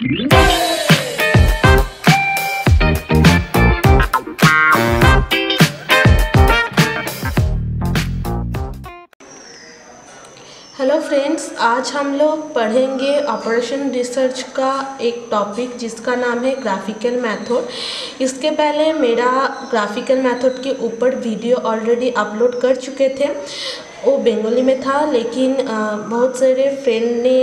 Hello friends आज हम लोग पढ़ेंगे ऑपरेशन रिसर्च का एक टॉपिक जिसका नाम है ग्राफिकल मेथड इसके पहले मेरा ग्राफिकल मेथड के ऊपर वीडियो ऑलरेडी अपलोड कर चुके थे। वो बंगाली में था, लेकिन बहुत सारे फ्रेंड ने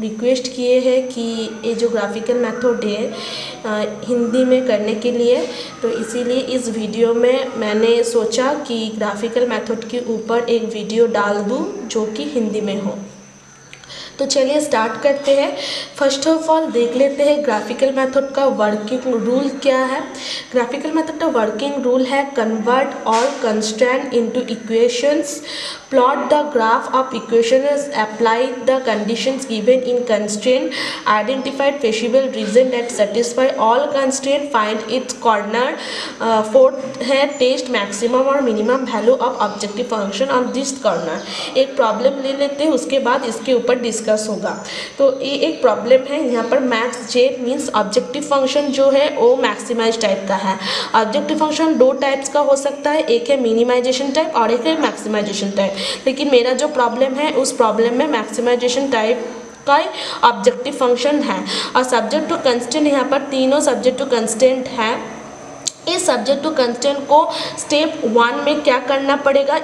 रिक्वेस्ट किए हैं कि ये जो ग्राफिकल मेथड है हिंदी में करने के लिए तो इसीलिए इस वीडियो में मैंने सोचा कि ग्राफिकल मेथड के ऊपर एक वीडियो डाल दूँ जो कि हिंदी में हो। तो चलिए स्टार्ट करते हैं। फ़र्स्ट ऑफ़ ऑल देख लेते हैं ग्राफिकल मेथड का वर्किंग रूल क्या है। ग्राफिकल मेथड का वर्किंग रूल है कन्वर्ट और constant into equations plot the graph of equations apply the conditions given in constraint identified feasible region all constraint find its corner uh, fourth है test maximum और minimum value of objective function on this corner एक problem ले लेते हैं उसके बाद इसके ऊपर डिस्कस होगा। तो ये एक प्रॉब्लम है, यहाँ पर max Z means objective function जो है, वो मैक्सिमाइज टाइप का है। ऑब्जेक्टिव फ़ंक्शन दो टाइप्स का हो सकता है, एक है मिनिमाइजेशन टाइप और एक है मैक्सिमाइजेशन टाइप लेकिन मेरा जो प्रॉब्लम है, उस प्रॉब्लम में मैक्सिमाइजेशन टाइप का ऑब्जेक्टिव फ़ंक्शन है। और सब्जेक्ट टू कंस्टेंट यहाँ पर तीनों सब्जेक्ट टू कंस्टेंट है। इस सब्जेक्ट टू कंस्टेंट को स्टेप वन में क्या करना पड़ेगा?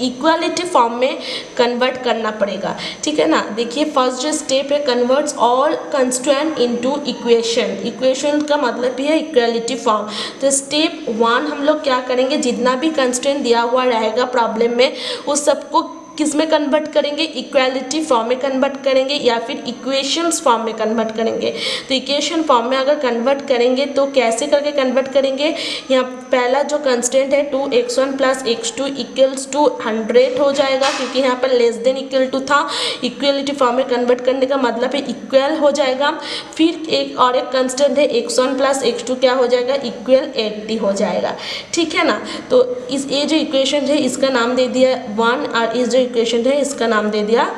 इक्वालिटी फॉर्म में कन्वर्ट करना पड़ेगा। ठीक है ना? देखिए फ़र्स्ट जो स्टेप है converts all constant into equation equation का मतलब भी है इक्वालिटी फॉर्म तो स्टेप वन हम लोग क्या करेंगे? जितना भी कंस्टेंट दिया हुआ रहेगा प्रॉब्लम में, उस सबको किसमें कन्वर्ट करेंगे? इक्वालिटी फॉर्म में कन्वर्ट करेंगे या फिर इक्वेशंस फॉर्म में कन्वर्ट करेंगे? तो इक्वेशन फॉर्म में अगर कन्वर्ट करेंगे तो कैसे करके कन्वर्ट करेंगे? यहाँ पहला जो कंस्टेंट है two X one plus X two equals to hundred हो जाएगा, क्योंकि यहाँ पर लेस देन इक्वल टू था। इक्वलिटी फॉर्म में कन्वर्ट करने का मतलब है इक्वल हो जाएगा। फिर एक और एक कंस्टेंट है X one plus X two क्या हो जाएगा? इक्वल एट्टी हो जाएगा। ठीक है ना? तो इस, ये जो इक्वेशन है, इसका नाम दे दिया वन और इस जो इक्वेशन है इसका नाम दे दिया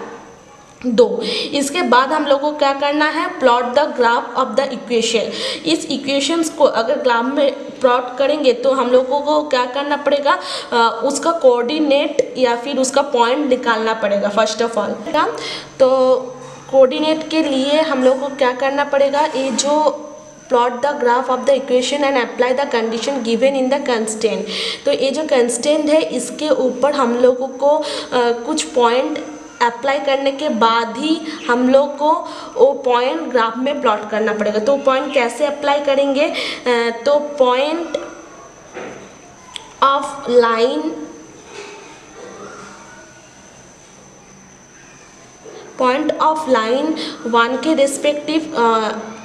दो। इसके बाद हम लोगों को क्या करना है? Plot the graph of the equation इस इक्वेशंस को अगर ग्राफ में प्लॉट करेंगे तो हम लोगों को क्या करना पड़ेगा? आ, उसका कोऑर्डिनेट या फिर उसका पॉइंट निकालना पड़ेगा फ़र्स्ट ऑफ़ ऑल तो कोऑर्डिनेट के लिए हम लोग को क्या करना पड़ेगा? ये जो plot the graph of the equation and apply the condition given in the constant तो ये जो कंस्टेंट है इसके ऊपर हम लोगों को आ, कुछ पॉइंट अप्लाई करने के बाद ही हम लोग को वो पॉइंट ग्राफ में प्लॉट करना पड़ेगा। तो पॉइंट कैसे अप्लाई करेंगे? तो point of line point of line one के रिस्पेक्टिव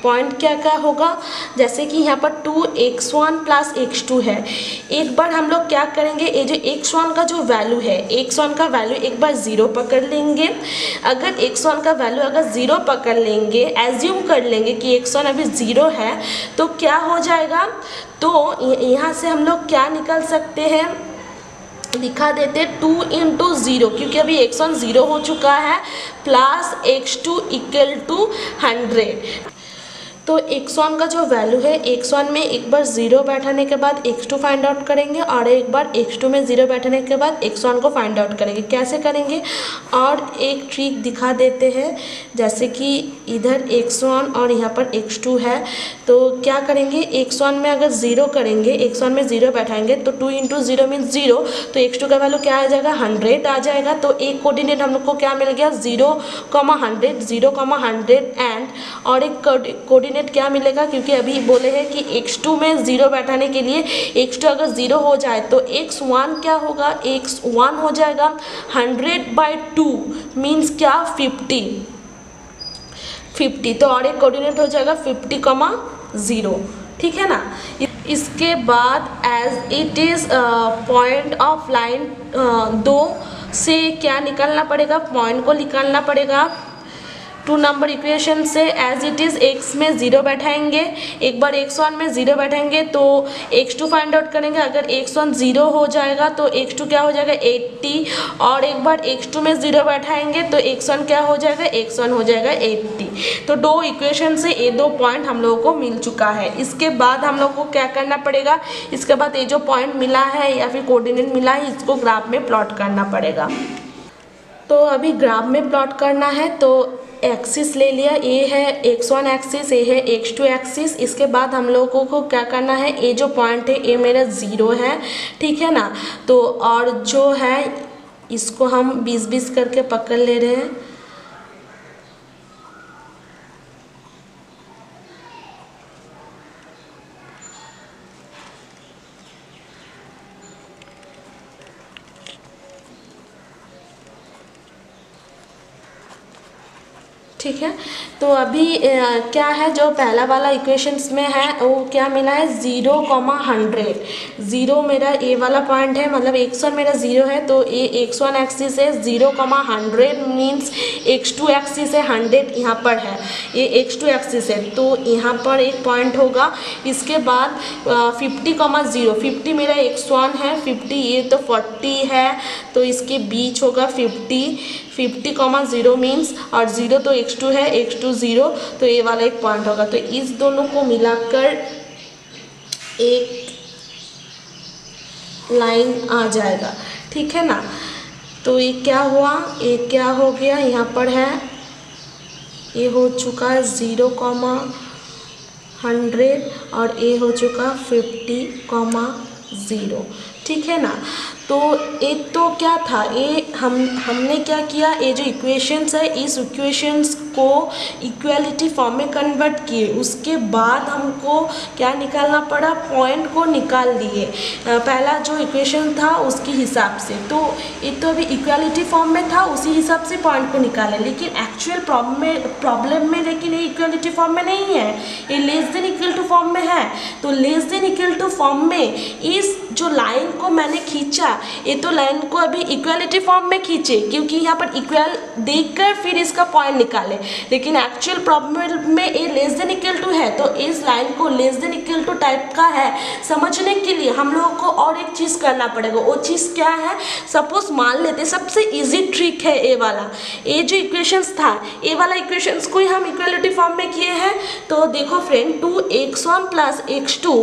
पॉइंट क्या क्या होगा? जैसे कि यहाँ पर two X one plus X two है। एक बार हम लोग क्या करेंगे? ये जो एक्स वन का जो वैल्यू है, एक्स वन का वैल्यू एक बार ज़ीरो पकड़ लेंगे। अगर एक्स वन का वैल्यू अगर ज़ीरो पकड़ लेंगे एज्यूम कर लेंगे कि एक्स वन अभी ज़ीरो है तो क्या हो जाएगा? तो यहाँ से हम लोग क्या निकल सकते हैं? दिखा देते टू इंटू ज़ीरो क्योंकि अभी एक्स वन ज़ीरो हो चुका है, plus X two equal to hundred तो एक्स वन का जो वैल्यू है एक्स वन में एक बार ज़ीरो बैठाने के बाद एक्स टू फाइंड आउट करेंगे और एक बार एक्स टू में ज़ीरो बैठाने के बाद एक्स वन को फाइंड आउट करेंगे। कैसे करेंगे? और एक ट्रिक दिखा देते हैं, जैसे कि इधर एक्स वन और यहाँ पर एक्स टू है तो क्या करेंगे? एक्स वन में अगर ज़ीरो करेंगे एक्स वन में ज़ीरो बैठाएँगे तो two into zero mean zero तो एक्स टू का वैल्यू क्या आ जाएगा? हंड्रेड आ जाएगा। तो एक कोऑर्डिनेट हम लोग को क्या मिल गया? Zero comma hundred zero comma hundred and और एक कोऑर्डिनेट कोऑर्डिनेट क्या मिलेगा? क्योंकि अभी बोले हैं कि x2 में ज़ीरो बैठाने के लिए x2 अगर ज़ीरो हो जाए तो x1 क्या होगा? X1 हो जाएगा 100 बाई टू मीन्स क्या? 50 50 तो और एक कोऑर्डिनेट हो जाएगा 50 कमा ज़ीरो ठीक है ना? इसके बाद as it is point of line दो से क्या निकालना पड़ेगा? पॉइंट को निकालना पड़ेगा। टू नंबर इक्वेशन से एज इट इज़ एक्स में ज़ीरो बैठाएँगे, एक बार एक्स वन में ज़ीरो बैठाएँगे तो एक्स टू फाइंड आउट करेंगे। अगर एक्स वन ज़ीरो हो जाएगा तो एक्स टू क्या हो जाएगा? एट्टी और एक बार एक्स टू में ज़ीरो बैठाएँगे तो एक्स वन क्या हो जाएगा? एक्स वन हो जाएगा एट्टी तो दो इक्वेशन से ये दो पॉइंट हम लोगों को मिल चुका है। इसके बाद हम लोग को क्या करना पड़ेगा? इसके बाद ये जो पॉइंट मिला है या फिर कोऑर्डिनेट मिला है, इसको ग्राफ में प्लॉट करना पड़ेगा। तो अभी ग्राफ में प्लॉट करना है तो एक्सिस ले लिया ये है एक्स वन एक्सिस ये है एक्स टू एक्सिस इसके बाद हम लोगों को क्या करना है? ये जो पॉइंट है ये मेरा ज़ीरो है, ठीक है ना? तो और जो है, इसको हम बीस बीस करके पकड़ ले रहे हैं। ठीक है? तो अभी क्या है जो पहला वाला इक्वेशंस में है, वो क्या मिला है? ज़ीरो कॉमा हंड्रेड ज़ीरो मेरा ए वाला पॉइंट है मतलब एक्स वन मेरा ज़ीरो है तो ए एक्स वन एक्सिस है zero comma hundred means x two axis है हंड्रेड यहाँ पर है. ये एक्स टू एक्सिस है तो यहाँ पर एक पॉइंट होगा. इसके बाद फिफ्टी कॉमा ज़ीरो फिफ्टी मेरा एक्स वन है फिफ्टी ये तो फोर्टी है तो इसके बीच होगा fifty fifty comma zero means और ज़ीरो तो एक्स टू है एक्स टू ज़ीरो तो ये वाला एक पॉइंट होगा। तो इस दोनों को मिलाकर एक लाइन आ जाएगा। ठीक है ना? तो ये क्या हुआ? ये क्या हो गया? यहाँ पर है। ये हो चुका है ज़ीरो कॉमा हंड्रेड और ये हो चुका फिफ्टी कॉमा ज़ीरो। ठीक है ना? तो एक तो क्या था? ये हम, हमने क्या किया? ये जो इक्वेशंस है, इस इक्वेशंस को इक्वलिटी फॉर्म में कन्वर्ट किए। उसके बाद हमको क्या निकालना पड़ा? पॉइंट को निकाल दिए। पहला जो इक्वेशन था, उसके हिसाब से। तो ये तो अभी इक्वलिटी फॉर्म में था, उसी हिसाब से पॉइंट को निकाले। लेकिन एक्चुअल प्रॉब्लम में प्रॉब्लम में लेकिन ये इक्वलिटी फॉर्म में नहीं है। ये less than equal to form में है। तो less than equal to form में इस जो लाइन को मैंने खींचा ये तो लाइन को अभी इक्वलिटी फॉर्म में खींचे, क्योंकि यहाँ पर इक्वल देखकर फिर इसका पॉइंट निकाले। लेकिन एक्चुअल प्रॉब्लम में ये लेस देन इक्वल टू है तो इस लाइन को less than equal to type का है, समझने के लिए हम लोगों को और एक चीज़ करना पड़ेगा। वो चीज़ क्या है? सपोज़ मान लेते, सबसे ईजी ट्रिक है ए वाला। ए जो इक्वेशंस था ए वाला इक्वेशंस को ही हम इक्वलिटी फॉर्म में किए हैं। तो देखो friend two x one plus x two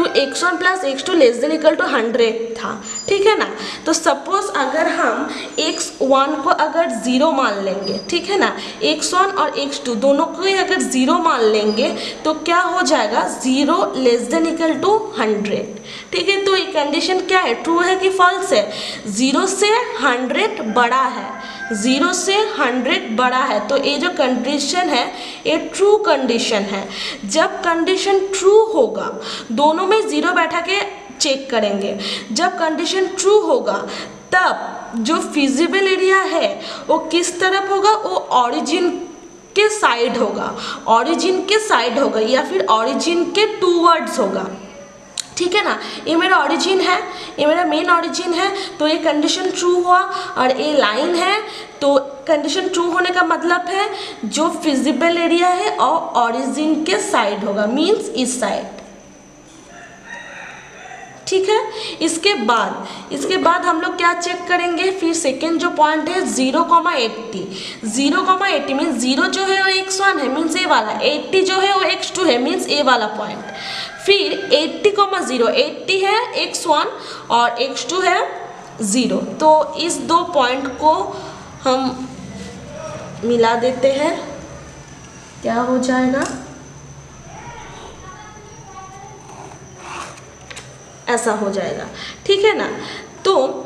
two x one plus x two less than equal to hundred था। ठीक है ना? तो सपोज़ अगर हम एक्स वन को अगर ज़ीरो मान लेंगे, ठीक है ना? एक्स वन और एक्स टू दोनों को ही अगर ज़ीरो मान लेंगे तो क्या हो जाएगा? Zero less than equal to hundred. ठीक है? तो ये कंडीशन क्या है? ट्रू है कि फॉल्स है? ज़ीरो से हंड्रेड बड़ा है। ज़ीरो से हंड्रेड बड़ा है। तो ये जो कंडीशन है, ये ट्रू कंडीशन है। जब कंडीशन ट्रू होगा, दोनों में ज़ीरो बैठा के चेक करेंगे। जब कंडीशन ट्रू होगा, तब जो फिजिबल एरिया है, वो किस तरफ़ होगा? वो ऑरिजिन के साइड होगा। ऑरिजिन के साइड होगा या फिर ऑरिजिन के टू वर्ड्स होगा। ठीक है ना? ये मेरा ऑरिजिन है, ये मेरा मेन ऑरिजिन है तो ये कंडीशन ट्रू हुआ और ये लाइन है तो कंडीशन ट्रू होने का मतलब है जो फिजिबल एरिया है और ऑरिजिन के साइड होगा मीन्स इस साइड ठीक है? इसके बाद इसके बाद हम लोग क्या चेक करेंगे? फिर सेकेंड जो पॉइंट है zero comma eighty zero comma eighty means zero जो है वो एक्स वन है मीन्स ए वाला. एट्टी जो है वो एक्स टू है मीन्स ए वाला पॉइंट फिर एट्टी कॉमा ज़ीरो एट्टी है एक्स वन और एक्स टू है ज़ीरो तो इस दो पॉइंट को हम मिला देते हैं। क्या हो जाएगा? ऐसा हो जाएगा। ठीक है ना? तो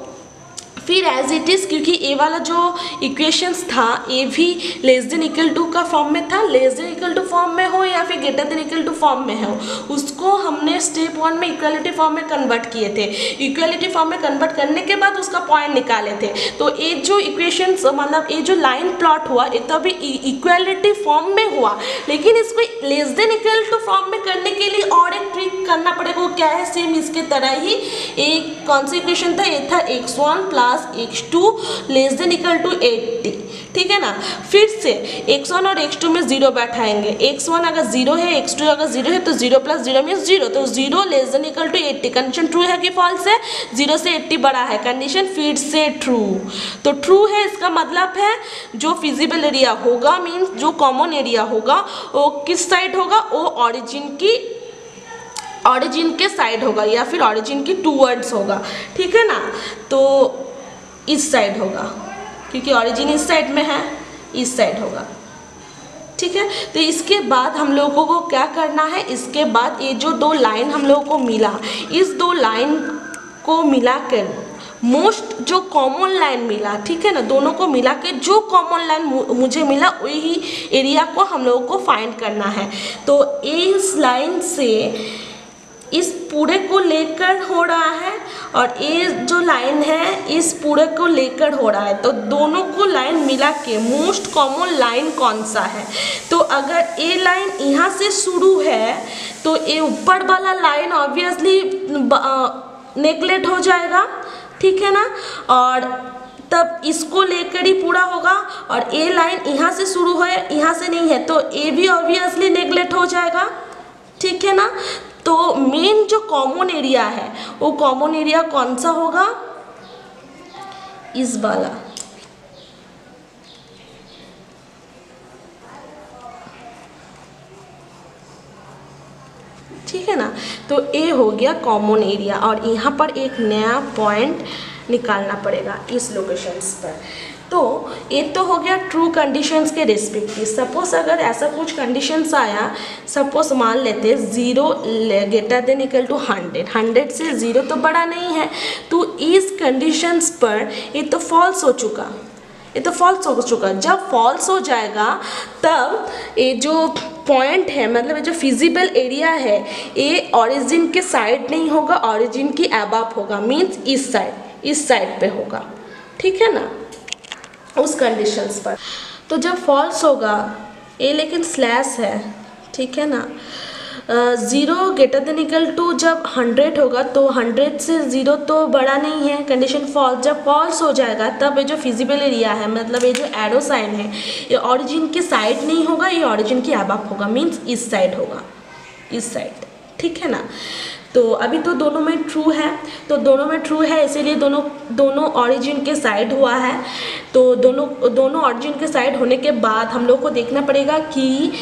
फिर एज इट इज़ क्योंकि ए वाला जो इक्वेशंस था ए भी लेस देन इक्वल टू का फॉर्म में था less than equal to form में हो या फिर greater than equal to form में हो, उसको हमने स्टेप वन में इक्वलिटी फॉर्म में कन्वर्ट किए थे। इक्वलिटी फॉर्म में कन्वर्ट करने के बाद उसका पॉइंट निकाले थे। तो ये जो इक्वेशंस मतलब ये जो लाइन प्लॉट हुआ, ये तो अभी इक्वलिटी फॉर्म में हुआ। लेकिन इसको less than equal to form में करने के लिए और एक ट्रिक करना पड़ेगा। वो क्या है? सेम इसके तरह ही, एक कौन सा इक्वेशन था? ये था x one plus plus x two less than equal to eighty ठीक है ना? फिर से एक्स वन और एक्स टू में ज़ीरो बैठाएँगे। एक्स वन अगर ज़ीरो है एक्स टू अगर ज़ीरो है तो zero plus zero means zero तो zero less than equal to eighty condition true है कि फॉल्स है? ज़ीरो से एट्टी बड़ा है। कंडीशन फिर से ट्रू तो ट्रू है, इसका मतलब है जो फिजिबल एरिया होगा मीन्स जो कॉमन एरिया होगा, वो किस साइड होगा? वो ऑरिजिन की ऑरिजिन के साइड होगा या फिर ऑरिजिन की टू होगा। ठीक है ना? तो इस साइड होगा, क्योंकि ऑरिजिन इस साइड में है इस साइड होगा। ठीक है? तो इसके बाद हम लोगों को क्या करना है? इसके बाद ये जो दो लाइन हम लोगों को मिला, इस दो लाइन को मिला कर मोस्ट जो कॉमन लाइन मिला, ठीक है ना? दोनों को मिला के जो कॉमन लाइन मुझे मिला, वही एरिया को हम लोगों को फाइंड करना है। तो इस लाइन से इस पूरे को लेकर हो रहा है और ये जो लाइन है, इस पूरे को लेकर हो रहा है। तो दोनों को लाइन मिला के मोस्ट कॉमन लाइन कौन सा है? तो अगर ये लाइन यहाँ से शुरू है तो ये ऊपर वाला लाइन ऑब्वियसली नेगलेक्ट हो जाएगा, ठीक है ना? और तब इसको लेकर ही पूरा होगा और ए लाइन यहाँ से शुरू है, यहाँ से नहीं है तो ए भी ऑब्वियसली नेगलेक्ट हो जाएगा, ठीक है ना? तो मेन जो कॉमन एरिया है, वो कॉमन एरिया कौन सा होगा? इस वाला। ठीक है ना? तो ए हो गया कॉमन एरिया और यहाँ पर एक नया पॉइंट निकालना पड़ेगा इस लोकेशंस पर। तो ये तो हो गया ट्रू कंडीशंस के रिस्पेक्टिव सपोज़ अगर ऐसा कुछ कंडीशंस आया सपोज़ मान लेते zero greater than equal to hundred hundred से ज़ीरो तो बड़ा नहीं है। तो इस कंडीशंस पर ये तो फॉल्स हो चुका। ये तो फॉल्स हो चुका। जब फॉल्स हो जाएगा, तब ये जो पॉइंट है मतलब जो फिजिबल एरिया है, ये ओरिजिन के साइड नहीं होगा ओरिजिन की एबाप होगा। मीन्स इस साइड इस साइड पे होगा। ठीक है ना? उस कंडीशंस पर। तो जब फॉल्स होगा ए लेकिन स्लैश है, ठीक है ना? Zero greater than equal to जब हंड्रेड होगा तो हंड्रेड से ज़ीरो तो बड़ा नहीं है। कंडीशन फॉल्स जब फॉल्स हो जाएगा, तब ये जो फिजिबल एरिया है मतलब ये जो एरो साइन है, ये ऑरिजिन के साइड नहीं होगा, ये ऑरिजिन की एबाप होगा मीन्स इस साइड होगा। इस साइड ठीक है ना? तो अभी तो दोनों में ट्रू है तो दोनों में ट्रू है, इसीलिए दोनों दोनों ऑरिजिन के साइड हुआ है। तो दोनों दोनों ऑरिजिन के साइड होने के बाद हम लोग को देखना पड़ेगा कि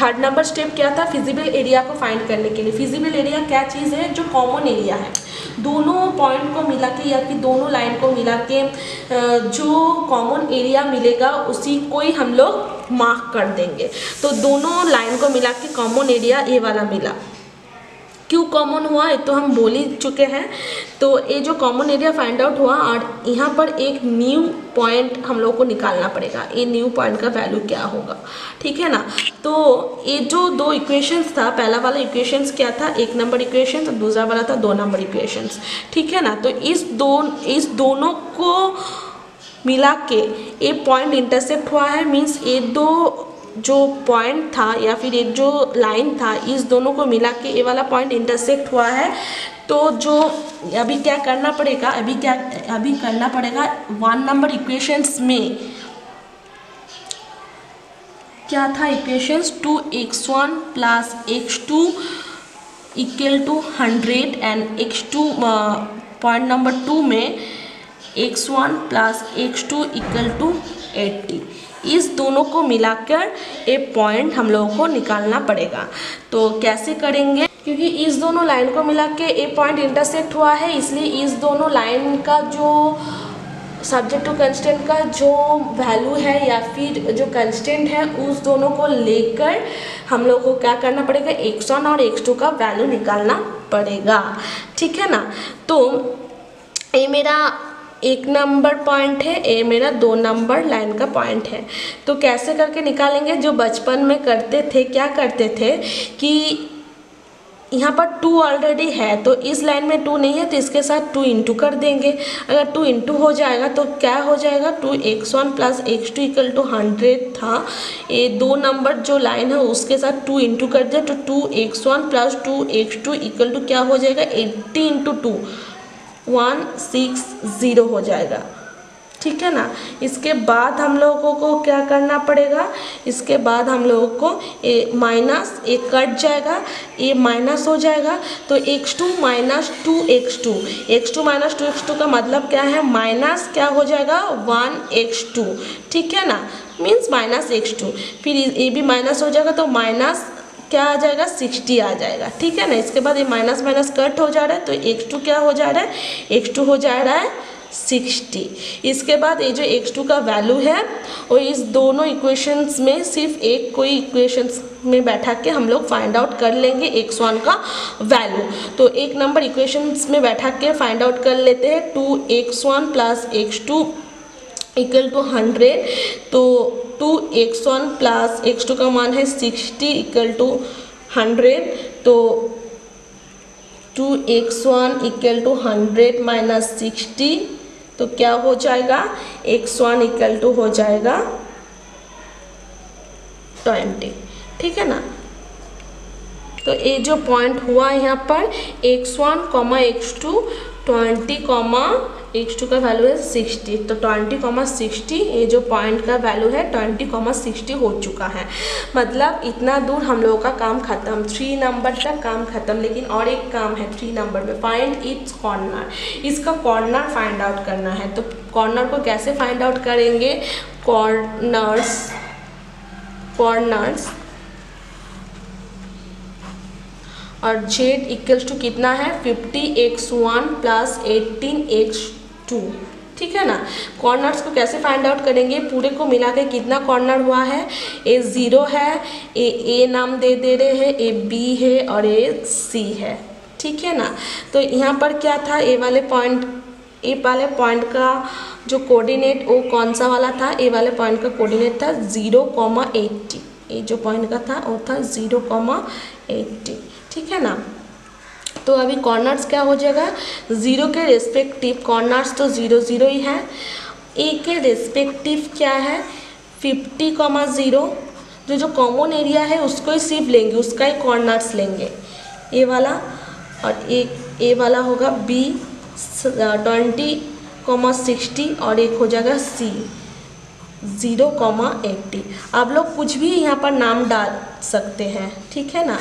थर्ड नंबर स्टेप क्या था फिजिबल एरिया को फाइंड करने के लिए। फिजिबल एरिया क्या चीज़ है, जो कॉमन एरिया है। दोनों पॉइंट को मिला के या फिर दोनों लाइन को मिला के जो कॉमन एरिया मिलेगा, उसी को ही हम लोग मार्क कर देंगे। तो दोनों लाइन को मिला के कॉमन एरिया ए वाला मिला। क्यों कॉमन हुआ, ये तो हम बोल ही चुके हैं। तो ये जो कॉमन एरिया फाइंड आउट हुआ, और यहाँ पर एक न्यू पॉइंट हम लोग को निकालना पड़ेगा। ये न्यू पॉइंट का वैल्यू क्या होगा? ठीक है ना? तो ये जो दो इक्वेशंस था, पहला वाला इक्वेशंस क्या था? एक नंबर इक्वेशन और दूसरा वाला था दो नंबर इक्वेशंस ठीक है ना? तो इस दो, इस दोनों को मिला के ये पॉइंट इंटरसेप्ट हुआ है मीन्स ये दो जो पॉइंट था या फिर एक जो लाइन था, इस दोनों को मिला के ये वाला पॉइंट इंटरसेक्ट हुआ है। तो जो अभी क्या करना पड़ेगा, अभी क्या, अभी करना पड़ेगा वन नंबर इक्वेशंस में। क्या था equations two x one plus x two equal to hundred and x two point number two में x one plus x two equal to eighty इस दोनों को मिलाकर एक पॉइंट हम लोगों को निकालना पड़ेगा। तो कैसे करेंगे? क्योंकि इस दोनों लाइन को मिला के ए पॉइंट इंटरसेक्ट हुआ है, इसलिए इस दोनों लाइन का जो सब्जेक्ट टू कंस्टेंट का जो वैल्यू है या फिर जो कंस्टेंट है, उस दोनों को लेकर हम लोग को क्या करना पड़ेगा? एक्स वन और एक्स टू का वैल्यू निकालना पड़ेगा। ठीक है ना? तो ये मेरा एक नंबर पॉइंट है, ए मेरा दो नंबर लाइन का पॉइंट है। तो कैसे करके निकालेंगे? जो बचपन में करते थे, क्या करते थे कि यहाँ पर टू ऑलरेडी है तो इस लाइन में टू नहीं है तो इसके साथ टू इंटू कर देंगे। अगर टू इंटू हो जाएगा तो क्या हो जाएगा? Two x one plus x two equal to hundred था। ये दो नंबर जो लाइन है, उसके साथ टू इंटू कर दिया तो two x one plus two x two equal to क्या हो जाएगा? Eighty into two. One six zero हो जाएगा ठीक है ना इसके बाद हम लोगों को क्या करना पड़ेगा इसके बाद हम लोगों को ए माइनस ए कट जाएगा ए माइनस हो जाएगा तो x two minus two x two x two minus two x two का मतलब क्या है माइनस क्या हो जाएगा वन एक्स टू ठीक है ना मीन्स माइनस एक्स टू फिर ये भी माइनस हो जाएगा तो माइनस क्या आ जाएगा? सिक्सटी आ जाएगा। ठीक है ना? इसके बाद ये माइनस माइनस कट हो जा रहा है तो एक्स टू क्या हो जा रहा है? एक्स टू हो जा रहा है सिक्सटी। इसके बाद ये जो एक्स टू का वैल्यू है, वो इस दोनों इक्वेशंस में सिर्फ़ एक कोई इक्वेशंस में बैठा के हम लोग फाइंड आउट कर लेंगे एक्स वन का वैल्यू। तो एक नंबर इक्वेशंस में बैठा के फाइंड आउट कर लेते हैं two x one plus x two equal to hundred तो two, x one plus x two का मान है सिक्सटी इक्वल टू हंड्रेड तो two x one equal to hundred minus sixty तो क्या हो जाएगा? एक्स वन इक्वल टू हो जाएगा ट्वेंटी, ठीक है ना? तो ये जो पॉइंट हुआ यहाँ पर, x one comma x two twenty comma x two का वैल्यू है सिक्सटी। तो ट्वेंटी कॉमा सिक्सटी, ये जो पॉइंट का वैल्यू है, ट्वेंटी कॉमा सिक्सटी हो चुका है। मतलब इतना दूर हम लोगों का काम खत्म। थ्री नंबर तक काम खत्म, लेकिन और एक काम है थ्री नंबर में। फाइंड इट्स कॉर्नर इसका कॉर्नर फाइंड आउट करना है। तो कॉर्नर को कैसे फाइंड आउट करेंगे? कॉर्नर्स कॉर्नर्स और जेड इक्वल्स टू कितना है? Fifty x one plus eighteen x two ठीक है ना? कॉर्नर्स को कैसे फाइंड आउट करेंगे? पूरे को मिला के कितना कॉर्नर हुआ है? ए ज़ीरो है ए ए नाम दे दे रहे हैं ए बी है और ए सी है। ठीक है ना? तो यहाँ पर क्या था? ए वाले पॉइंट ए वाले पॉइंट का जो कोऑर्डिनेट वो कौन सा वाला था? ए वाले पॉइंट का कोऑर्डिनेट था ज़ीरो कॉमा एट्टी ए जो पॉइंट का था, वो था ज़ीरो कॉमा एट्टी ठीक है ना? तो अभी कॉर्नर्स क्या हो जाएगा? ज़ीरो के रेस्पेक्टिव कॉर्नर्स तो ज़ीरो ज़ीरो ही है। ए के रेस्पेक्टिव क्या है? फिफ्टी कॉमा ज़ीरो जो जो कॉमन एरिया है, उसको ही सिर्फ़ लेंगे, उसका ही कॉर्नर्स लेंगे। ए वाला और एक ए वाला होगा बी ट्वेंटी कॉमा सिक्सटी और एक हो जाएगा सी ज़ीरो कॉमा एट्टी आप लोग कुछ भी यहाँ पर नाम डाल सकते हैं, ठीक है ना?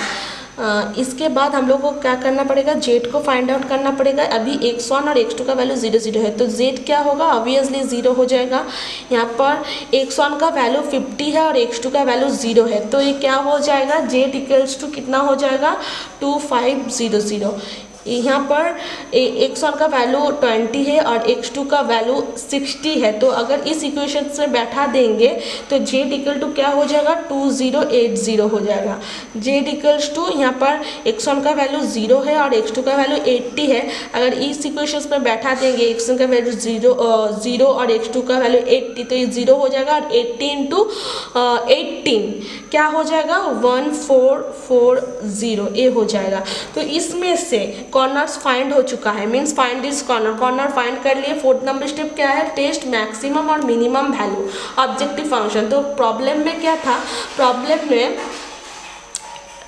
इसके बाद हम लोग को क्या करना पड़ेगा? जेड को फाइंड आउट करना पड़ेगा। अभी एक्स वन और एक्स टू का वैल्यू ज़ीरो ज़ीरो है। तो जेड क्या होगा? ऑब्वियसली ज़ीरो हो जाएगा। यहाँ पर एक्स वन का वैल्यू फिफ्टी है और एक्स टू का वैल्यू ज़ीरो है। तो ये क्या हो जाएगा? जेड इक्वल्स टू कितना हो जाएगा? टू फाइव ज़ीरो ज़ीरो यहाँ पर एक्स वन का वैल्यू ट्वेंटी है और एक्स टू का वैल्यू सिक्सटी है। तो अगर इस इक्वेशन से बैठा देंगे तो जेड इक्वल टू क्या हो जाएगा? टू ज़ीरो एट ज़ीरो हो जाएगा। जेड इक्वल्स टू यहाँ पर एक्स वन का वैल्यू ज़ीरो है और एक्स टू का वैल्यू एट्टी है। अगर इस इक्वेशन में बैठा देंगे एक्स वन का वैल्यू ज़ीरो ज़ीरो और एक्स टू का वैल्यू एट्टी तो ये ज़ीरो हो जाएगा और एट्टी इंटू एट्टीन क्या हो जाएगा? वन फोर फोर ज़ीरो ये हो जाएगा। तो इसमें से कॉर्नर्स फाइंड हो चुका है। Means find this corner corner find कर लिए। फोर्थ नंबर स्टेप क्या है? टेस्ट मैक्सिमम और मिनिमम वैल्यू ऑब्जेक्टिव फ़ंक्शन तो प्रॉब्लम में क्या था? प्रॉब्लम में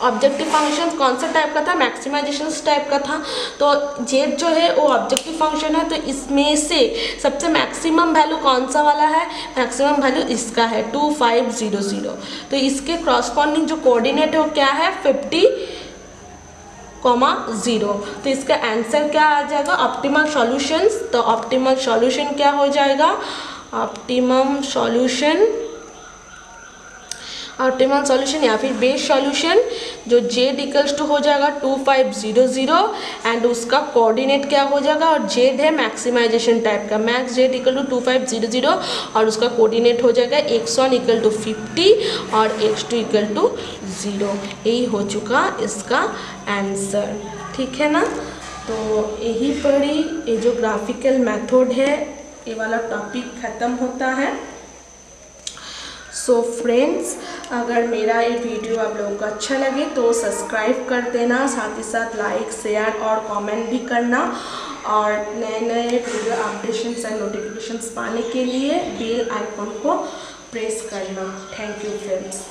ऑब्जेक्टिव फ़ंक्शन कौन सा टाइप का था? मैक्सिमाइजेशन टाइप का था। तो जेड जो है, वो ऑब्जेक्टिव फ़ंक्शन है। तो इसमें से सबसे मैक्सिमम वैल्यू कौन सा वाला है? मैक्सिमम वैल्यू इसका है। टू फाइव ज़ीरो ज़ीरो तो इसके क्रॉसपॉन्डिंग जो कोऑर्डिनेट है, वो क्या है? Fifty comma zero. तो इसका आंसर क्या आ जाएगा? ऑप्टिमल सॉल्यूशंस तो ऑप्टिमल सॉल्यूशन क्या हो जाएगा? ऑप्टिमम सॉल्यूशन ऑप्टिमल सॉल्यूशन या फिर बेस सॉल्यूशन जो जेड इक्वल्स टू हो जाएगा two five zero zero and उसका कोऑर्डिनेट क्या हो जाएगा? और जेड है मैक्सिमाइजेशन टाइप का। Max z equal to two five zero zero और उसका कोऑर्डिनेट हो जाएगा x one equal to fifty और x two equal to zero यही हो चुका इसका आंसर ठीक है ना? तो यही पढ़ी, ये जो ग्राफिकल मेथड है, ये वाला टॉपिक ख़त्म होता है. सो so फ्रेंड्स अगर मेरा ये वीडियो आप लोगों को अच्छा लगे तो सब्सक्राइब कर देना, साथ ही साथ लाइक शेयर और कमेंट भी करना. और नए नए वीडियो अपडेशन एंड नोटिफिकेशंस पाने के लिए बेल आइकॉन को प्रेस करना. Thank you friends